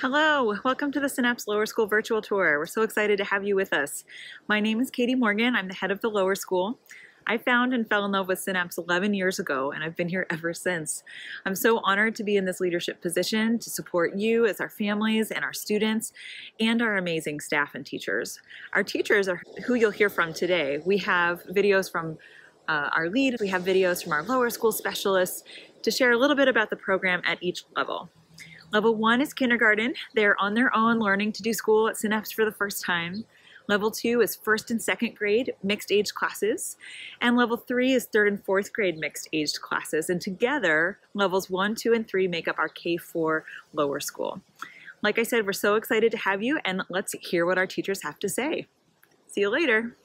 Hello, welcome to the Synapse Lower School virtual tour. We're so excited to have you with us. My name is Katie Morgan. I'm the head of the lower school. I found and fell in love with Synapse 11 years ago, and I've been here ever since. I'm so honored to be in this leadership position to support you as our families and our students and our amazing staff and teachers. Our teachers are who you'll hear from today. We have videos from uh, our lead, we have videos from our lower school specialists to share a little bit about the program at each level. Level one is kindergarten. They're on their own learning to do school at Synapse for the first time. Level two is first and second grade mixed age classes. And level three is third and fourth grade mixed aged classes. And together, levels one, two, and three make up our K4 lower school. Like I said, we're so excited to have you and let's hear what our teachers have to say. See you later.